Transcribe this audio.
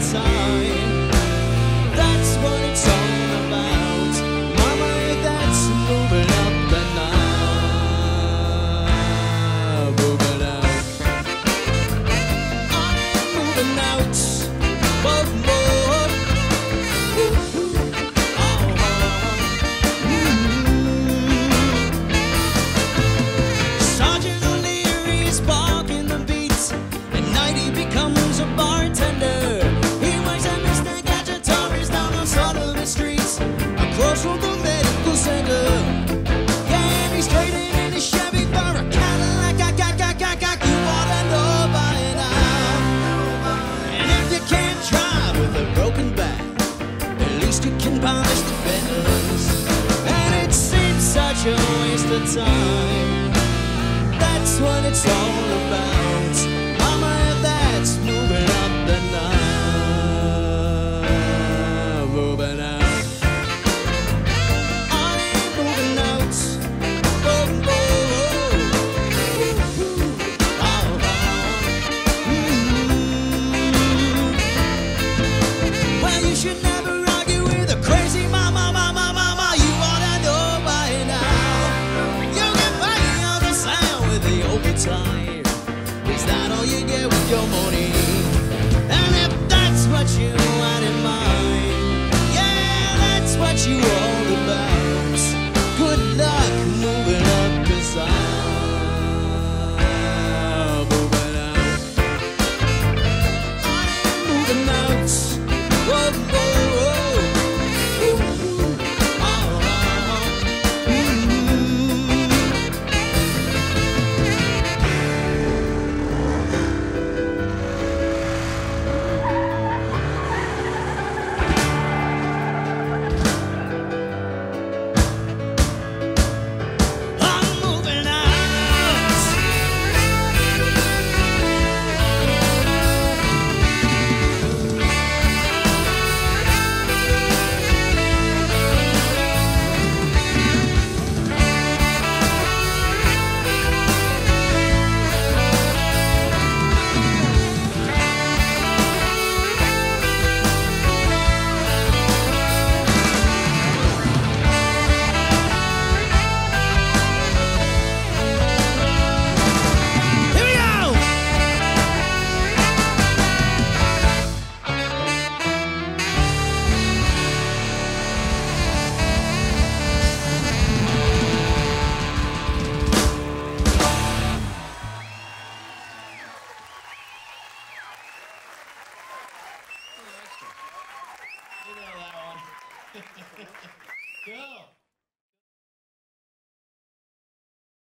time. to waste the time. That's what it's all about. your money. And if that's what you had in mind, yeah, that's what you're all about. for that one. Go.